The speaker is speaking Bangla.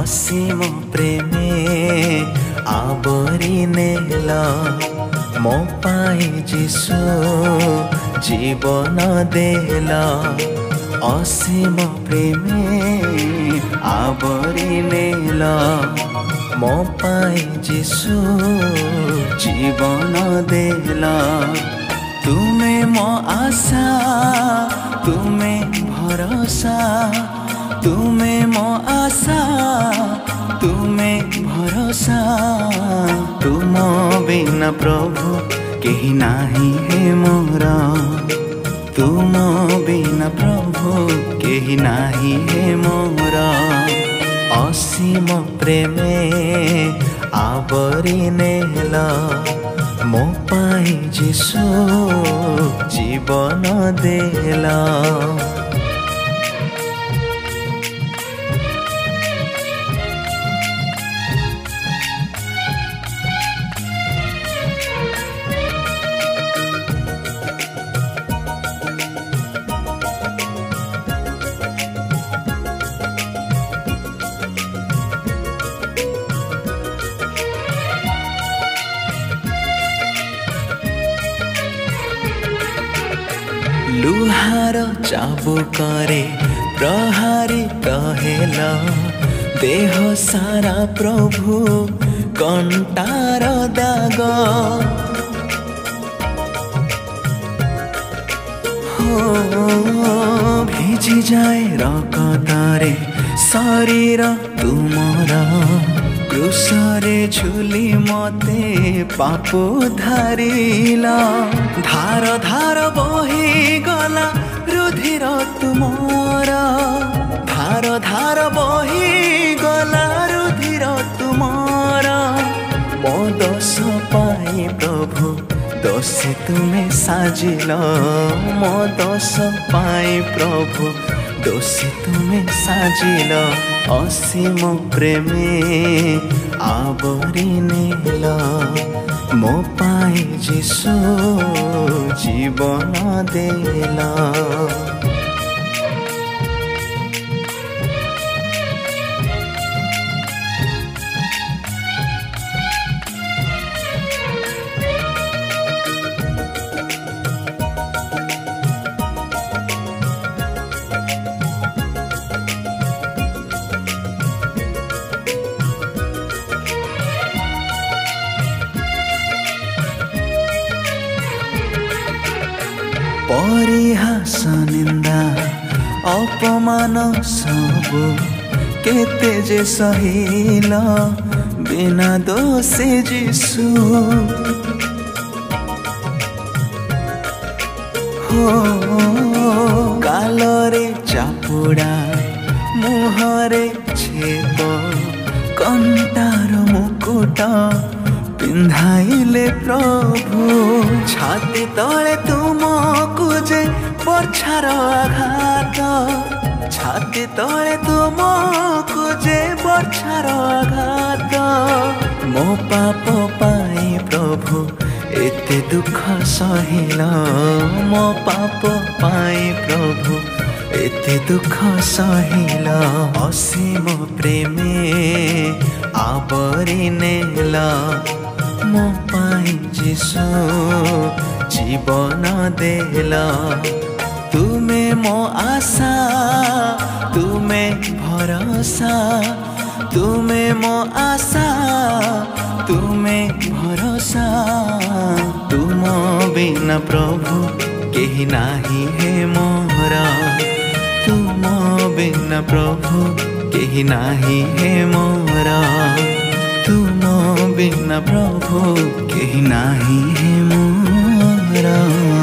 অসীম প্রেমে আবরি নেল মো পাই যিশু জীবন দেল অসীম প্রেমে আবরি নেল মো পাই যিশু জীবন দেল তুমি মো আশা তুমি ভরসা তুমি মো আশা তুমি ভরসা তুম বিনা প্রভু কেহি নাহি হে মোর তুম বিনা প্রভু কেহি নাহি হে মোর অসীম প্রেমে আবরি নেল মো পাই যিশু জীবন দেলা ଲୁହାର ଚାବୁକରେ ପ୍ରହାରୀ କହେଲ ଦେହ ସାରା ପ୍ରଭୁ କଣ୍ଟାର ଦାଗ ଭିଜିଯାଏ ଯାଏ ରକତରେ ଶରୀର ତୁମର ଘୁଷରେ ଝୁଲି ମୋତେ ପାପ ଧାରିଲ ଧାର ଧାର ବହିଗଲା ରୁଧିର ତୁମର ଧାର ଧାର ବହିଗଲା ରୁଧିର ତୁମର ମୋ ଦୋଷ ପାଇଁ ପ୍ରଭୁ ଦୋଷୀ ତୁମେ ସାଜିଲ ମୋ ଦୋଷ ପାଇଁ ପ୍ରଭୁ ଦୋଷୀ ତୁମେ ସାଜିଲ অসীম প্রেমে আবরি নেল মো পাই যিশু জীবন দিলা ପରିହାସ ନିନ୍ଦା ଅପମାନ ସବୁ କେତେ ଯେ ସହିଲ ବିନା ଦୋଷେ ଯିଶୁ କାଲରେ ଚାପୁଡ଼ା ମୁହଁରେ ଛେପ କଣ୍ଟାର ମୁକୁଟ ପିନ୍ଧାଇଲେ ପ୍ରଭୁ ଛାତି ତଳେ ତୁମକୁ ଯେ ବର୍ଷାର ଆଘାତ ଛାତି ତଳେ ତୁମକୁ ଯେ ବର୍ଷାର ଆଘାତ ମୋ ପାପ ପାଇଁ ପ୍ରଭୁ ଏତେ ଦୁଃଖ ସହିଲ ମୋ ପାପ ପାଇଁ ପ୍ରଭୁ এতে দুঃখ সহিল অসীম প্রেমে আবরি নেলা म पाई जिसु जीवन देला तुमे मो आशा तुमे भरोसा तुमे मो आशा तुमे भरोसा तुम बिना प्रभु केही नाही हे मोरा तुम बिना प्रभु केही नाही हे मोरा ତୁମ ବିନା ପ୍ରଭୁ କେହି ନାହିଁ ମୋର